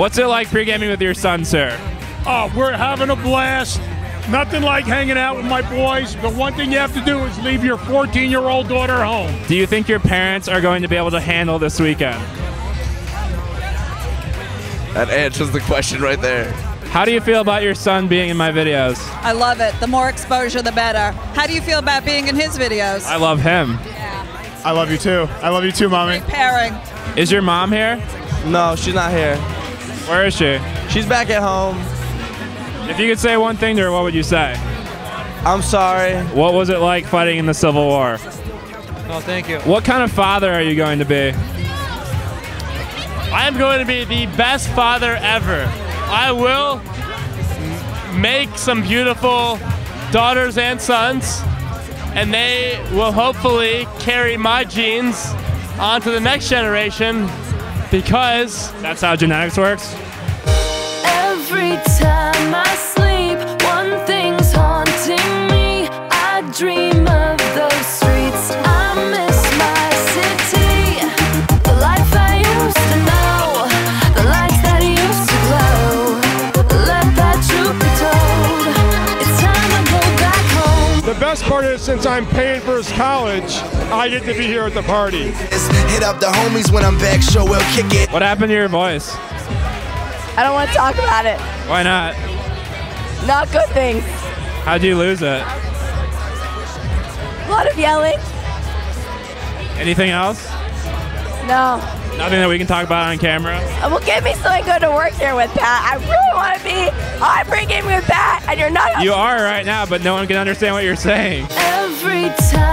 What's it like pre-gaming with your son, sir? Oh, we're having a blast. Nothing like hanging out with my boys, but one thing you have to do is leave your 14 year old daughter home. Do you think your parents are going to be able to handle this weekend? That answers the question right there. How do you feel about your son being in my videos? I love it. The more exposure, the better. How do you feel about being in his videos? I love him. I love you too. I love you too, mommy. Pairing. Is your mom here? No, she's not here. Where is she? She's back at home. If you could say one thing to her, what would you say? I'm sorry. What was it like fighting in the Civil War? Oh, thank you. What kind of father are you going to be? I am going to be the best father ever. I will make some beautiful daughters and sons, and they will hopefully carry my genes on to the next generation because that's how genetics works. Best part is, since I'm paying for his college, I get to be here at the party. Hit up the homies when I'm back, show we'll kick it. What happened to your voice? I don't want to talk about it. Why not? Not good things. How'd you lose it? A lot of yelling. Anything else? No. Nothing that we can talk about on camera? Uh, Well, give me so something good to work here with, Pat. I really want to be on pregame with Pat, and you're not. You are right now, but no one can understand what you're saying. Every time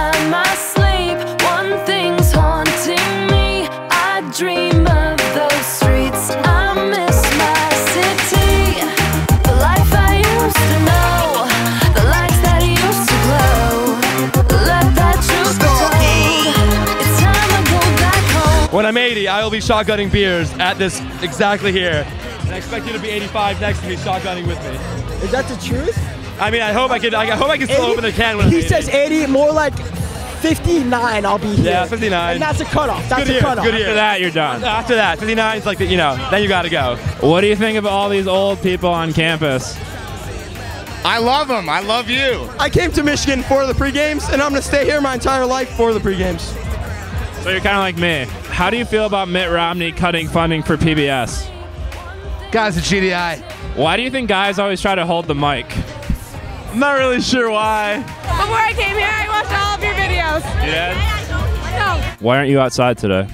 when I'm 80, I will be shotgunning beers at this exactly here. And I expect you to be 85 next to me, shotgunning with me. Is that the truth? I mean, I hope I can. I hope I can still 80? open the can when I'm He 80. says 80, more like 59. I'll be here. Yeah, 59. And that's a cutoff. That's good a year. cutoff. Good year. After that, you're done. After that, 59 is like the, you know, then you got to go. What do you think of all these old people on campus? I love them. I love you. I came to Michigan for the pre-games, and I'm going to stay here my entire life for the pre-games. So you're kind of like me. How do you feel about Mitt Romney cutting funding for PBS? Guys at GDI. Why do you think guys always try to hold the mic? I'm not really sure why. Before I came here, I watched all of your videos. Yeah. No. Why aren't you outside today?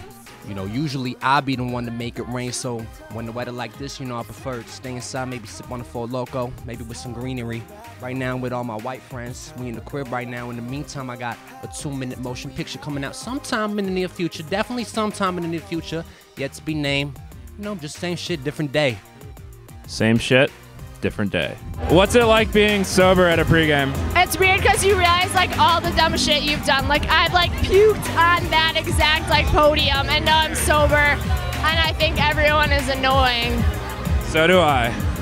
You know, usually I be the one to make it rain. So when the weather like this, you know, I prefer to stay inside, maybe sip on a Four Loko, maybe with some greenery. Right now, with all my white friends, we in the crib right now. In the meantime, I got a two-minute motion picture coming out sometime in the near future. Definitely sometime in the near future, yet to be named. You know, just same shit, different day. Same shit, different day. What's it like being sober at a pregame? It's weird because you realize like all the dumb shit you've done. Like I've like puked on that exact like podium, and now I'm sober, and I think everyone is annoying. So do I.